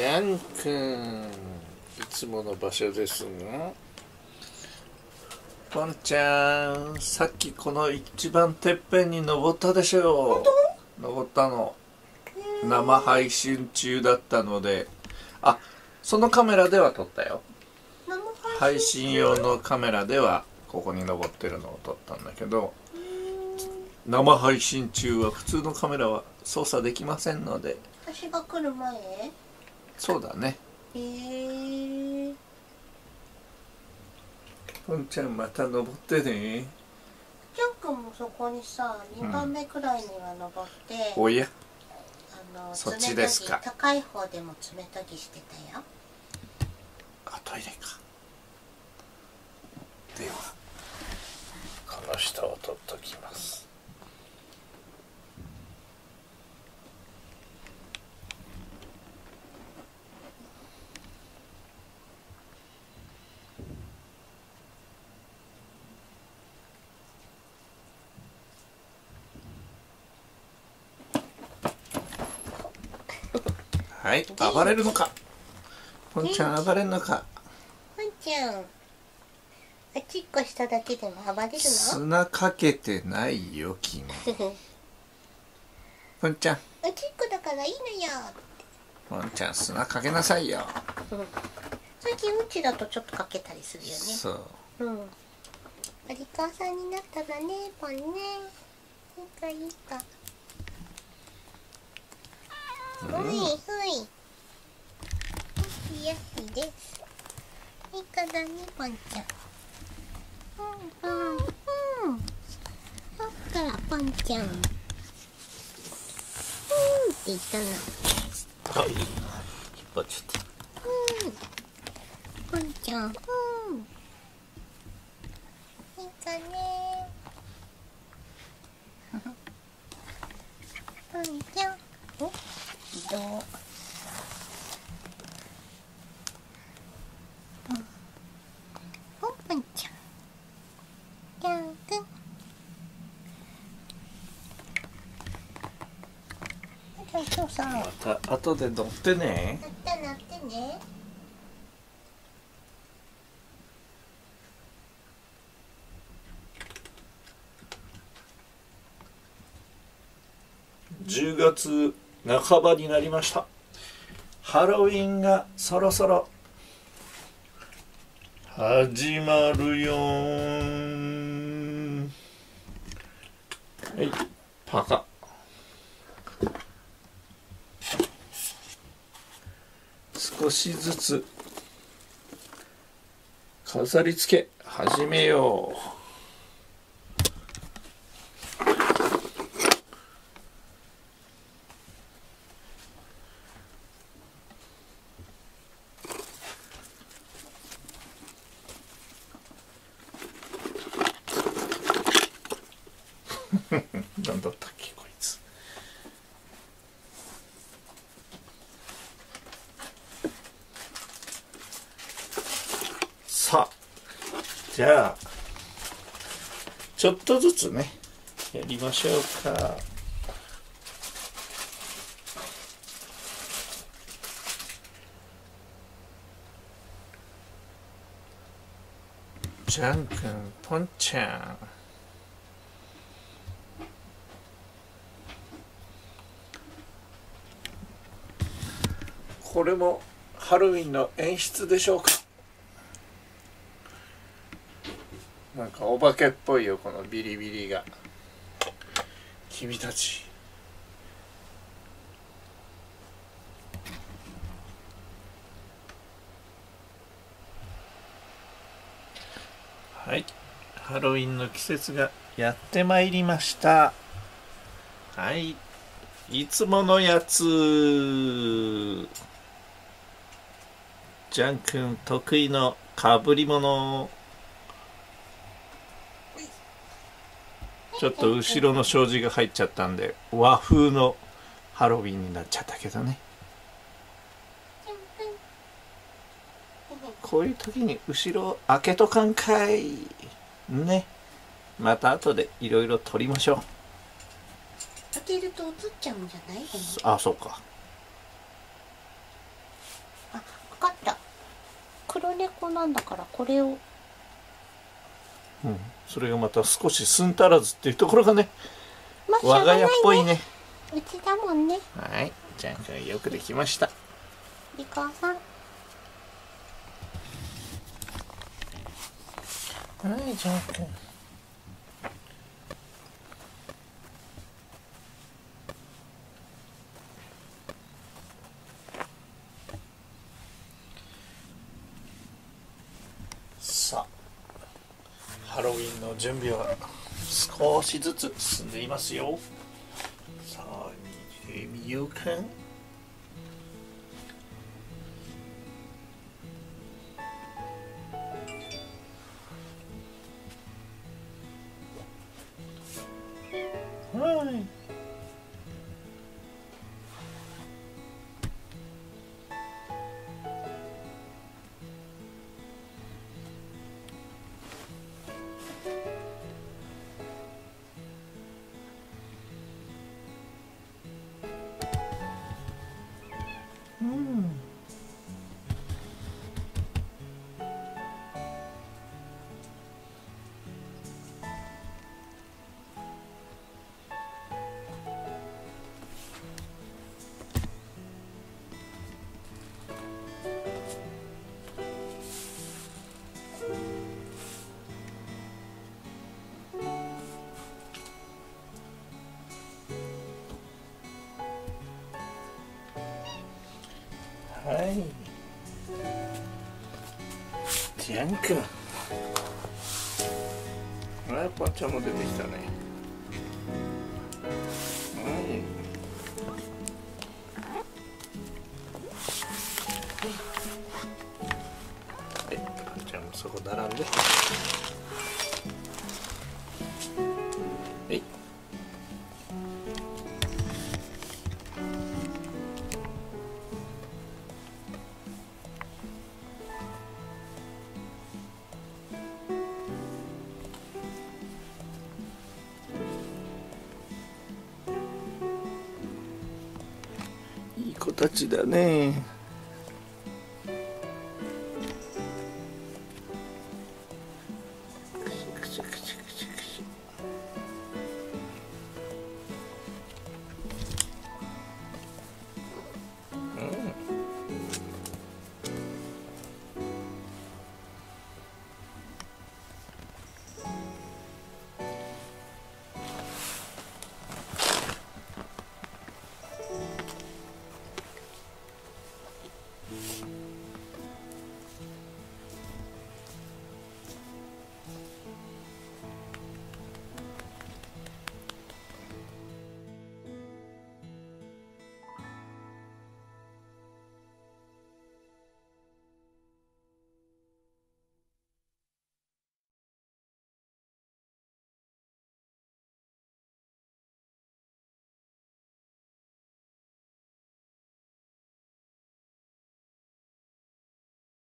ジャン君いつもの場所ですがポンちゃんさっきこの一番てっぺんに登ったでしょ登ったの。生配信中だったので。あそのカメラでは撮ったよ。配信用のカメラではここに登ってるのを撮ったんだけど。生配信中は普通のカメラは操作できませんので。私が来る前？そうだね。へえポンちゃんまた登ってね。ジャン君もそこにさ2番目くらいには登って、おや。あのそっちですか。高い方でも爪研ぎしてたよ。あトイレか。ではこの下を取っときますはい暴れるのか。ポンちゃん暴れるのか。ワンちゃんあっちっこしただけでも暴れるの？砂かけてないよ君。ポンちゃん。あっちっこだからいいのよポンちゃん砂かけなさいよ。最近うちだとちょっとかけたりするよね。そう。うん。お利口さんになったらね、ポンね。いいかいいか。ほいほい。よしです。いいかだね、ポンちゃん。うん。うん。うん。そっからポンちゃん。うん。って言ったな。はい引っ張っちゃっポンちゃん。うん。いいかね。ポンちゃん。お、移動。うん。ポンポンちゃん。ちゃんくん。じゃあ今日さ、また後で乗ってねってなってね。10月半ばになりました。ハロウィンがそろそろ。始まるよはいパカ。少しずつ飾り付け始めようなんだったっけこいつさあじゃあちょっとずつねやりましょうか。ジャン君ポンちゃん。これもハロウィンの演出でしょうか？なんかお化けっぽいよこのビリビリが。君たち。はい。ハロウィンの季節がやってまいりました。はい。いつものやつ。ジャン君得意のかぶり物ちょっと後ろの障子が入っちゃったんで和風のハロウィンになっちゃったけどね。こういう時に後ろ開けとかんかい。ね。また後でいろいろ撮りましょう。開けると映っちゃうんじゃない？あそうか。かった。黒猫なんだからこれをうん、それがまた少しすんたらずっていうところがねまあしょうがない我が家っぽいね。うちだもんね。はい。じゃんよくできました。リカさん。はいじゃんくんさあハロウィンの準備は少しずつ進んでいますよ。さあ見てみようかジャン君。あ、パッチャも出てきたね。はい。はい、パッチャもそこ並んで。子たちだね。